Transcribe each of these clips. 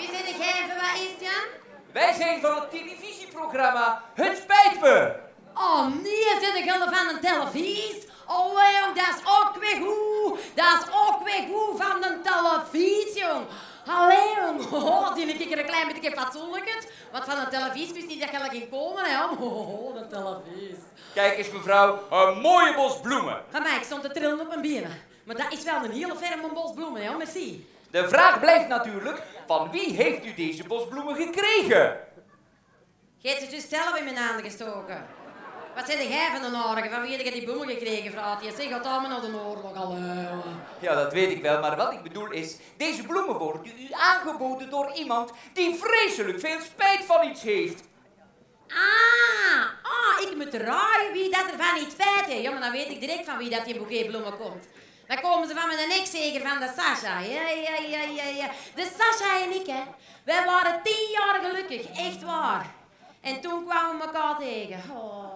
zit jij van wat is Jan? Wij zijn van het televisieprogramma Het Spijt Me. Oh nee, zit ik helemaal van een televisie? Oh jong, dat is ook weer goed. Dat is ook weer goed van de televisie, jong. Allee, jong. Oh, die ik er een klein beetje fatsoenlijk. Want van een televisie wist niet dat je ging komen, hè. Oh, de televisie. Kijk eens mevrouw, een mooie bos bloemen. Ga mij, ik stond te trillen op mijn benen. Maar dat is wel een hele ferme bos bloemen, hè. Merci. De vraag blijft natuurlijk, van wie heeft u deze bosbloemen gekregen? Hebt ze dus zelf in mijn handen gestoken. Wat zei jij van de oorlog? Van wie heb je die bloemen gekregen, vraagt je? Zeg, gaat allemaal naar de oorlog al. Ja, dat weet ik wel, maar wat ik bedoel is, deze bloemen worden u aangeboden door iemand die vreselijk veel spijt van iets heeft. Ah, ah, ik moet raaien wie dat er van iets spijt heeft. Ja, maar dan weet ik direct van wie dat die boeket bloemen komt. Dan komen ze van mijn zeker van de Sasha. Ja, ja, ja, ja, ja. De Sasha en ik, hè. Wij waren tien jaar gelukkig, echt waar. En toen kwamen we elkaar tegen. Oh.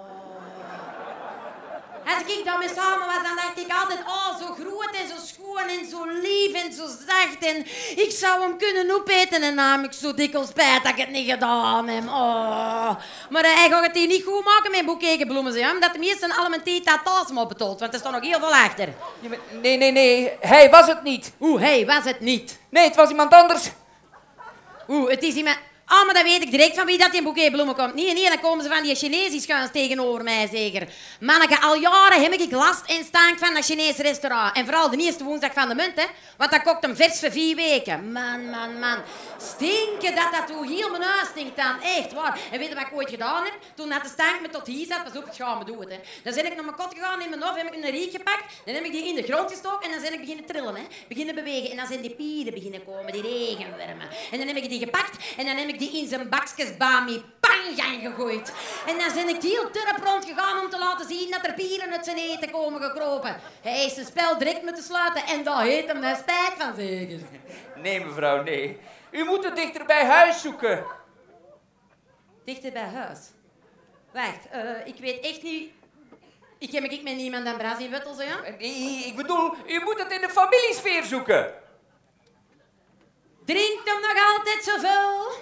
Als ik daarmee samen was, dan dacht ik altijd, oh, zo groot en zo schoon en zo lief en zo zacht. En ik zou hem kunnen opeten en nam ik zo dikwijls spijt dat ik het niet gedaan heb. Oh. Maar hij gaat het hier niet goed maken met boekekenbloemen, ja? omdat de meesten allemaal dat thuis me betaald, want er staat nog heel veel achter. Nee, nee, nee, hij was het niet. Oeh, hij was het niet. Nee, het was iemand anders. Oeh, het is iemand... Ah, maar dan weet ik direct van wie dat in boeket bloemen komt. Nee, nee, dan komen ze van die Chinese schuins tegenover mij zeker. Manneke, al jaren heb ik last en stank van dat Chinese restaurant. En vooral de eerste woensdag van de munt, hè. Want dat kookt hem vers voor vier weken. Man, man, man. Stinken dat dat hoe heel mijn huis stinkt dan. Echt waar. En weet je wat ik ooit gedaan heb? Toen dat de stank me tot hier zat, pas op, het gaan we doen hè. Dan ben ik naar mijn kot gegaan in mijn hof, heb ik een riek gepakt. Dan heb ik die in de grond gestoken en dan ben ik beginnen trillen, hè. Beginnen bewegen. En dan zijn die pieren beginnen komen, die regenwormen. En dan heb ik die gepakt en dan heb ik die in zijn bakjes bami panjang gegooid. En dan ben ik heel turp rondgegaan om te laten zien dat er pieren uit zijn eten komen gekropen. Hij is zijn spel direct moeten sluiten en daar heet hem naar spijt van zeker. Nee, mevrouw, nee. U moet het dichter bij huis zoeken. Dichter bij huis? Wacht, uh, ik weet echt niet... Ik heb ik met niemand aan Bras in Wettel, ja? Nee, ik bedoel, u moet het in de familiesfeer zoeken. Drinkt hem nog altijd zoveel?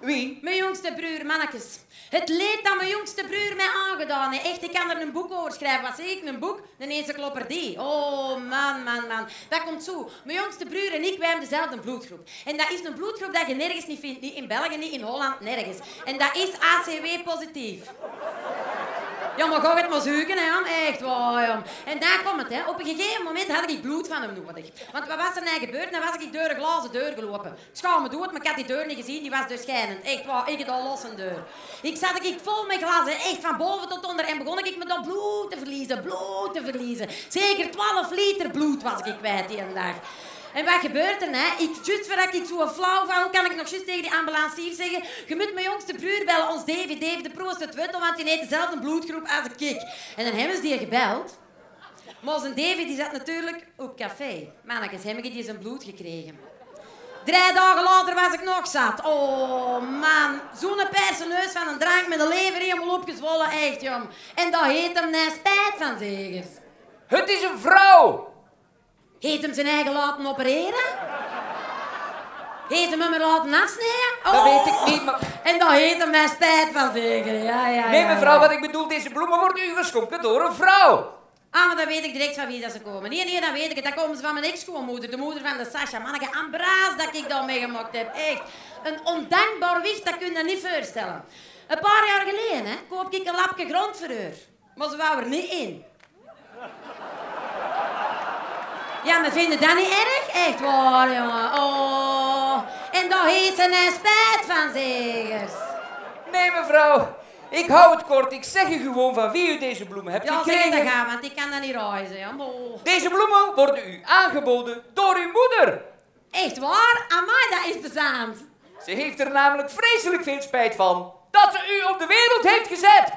Wie? Mijn jongste broer, mannetjes. Het leed dat mijn jongste broer mij aangedaan heeft. Echt, ik kan er een boek over schrijven. Wat zeg ik? Een boek? Een encyclopedie. Oh, man, man, man. Dat komt zo. Mijn jongste broer en ik, wij hebben dezelfde bloedgroep. En dat is een bloedgroep dat je nergens niet vindt. Niet in België, niet in Holland, nergens. En dat is ACW positief. Ja, maar ga het maar zoeken, hè. Echt waar. En daar komt het, hè. Op een gegeven moment had ik bloed van hem nodig. Want wat was er nou gebeurd? Dan was ik door een glazen deur gelopen. Schaam me dood, maar ik had die deur niet gezien. Die was doorschijnend. Echt waar, ik had al los een deur. Ik zat ik vol met glazen, echt van boven tot onder. En begon ik met dat bloed te verliezen, bloed te verliezen. Zeker 12 liter bloed was ik kwijt die dag. En wat gebeurt er? Ik, just voordat ik zo flauw val, kan ik nog juist tegen die ambulancier zeggen... Je moet mijn jongste broer bellen, ons Davy. Davy de Proost het Wuttel, want die heeft dezelfde bloedgroep als ik. En dan hebben ze die gebeld. Maar zijn Davy die zat natuurlijk op café. Mannetjes, heb ik die zijn bloed gekregen. Drie dagen later was ik nog zat. Oh man, zo'n neus van een drank met de lever helemaal opgezwollen, echt jong. En dat heet hem naar spijt van zegers. Het is een vrouw! Heeft hem zijn eigen laten opereren? Heeft hem hem laten afsnijden? Oh. Dat weet ik niet, maar... En dat heet hem naar spijt van zeker. Ja, ja, nee, mevrouw, wat ik bedoel, deze bloemen worden u geschonken door een vrouw. Ah, maar dan weet ik direct van wie dat ze komen. Nee, nee, dan weet ik het. Dan komen ze van mijn ex-schoonmoeder, de moeder van de Sascha. Manneke, ambraas dat ik dat meegemaakt heb. Echt. Een ondankbaar wicht, dat kun je niet voorstellen. Een paar jaar geleden hè, koop ik een lapje grond voor haar. Maar ze wou er niet in. Ja, maar vinden dat niet erg? Echt waar, jongen. Oh. En daar heeft ze een spijt van, zegers. Nee, mevrouw. Ik hou het kort. Ik zeg u gewoon van wie u deze bloemen hebt ja, gekregen. Ja, zeg gaan, want ik kan dat niet reizen. Ja. Deze bloemen worden u aangeboden door uw moeder. Echt waar? Amai, dat is bezaand. Ze heeft er namelijk vreselijk veel spijt van dat ze u op de wereld heeft gezet.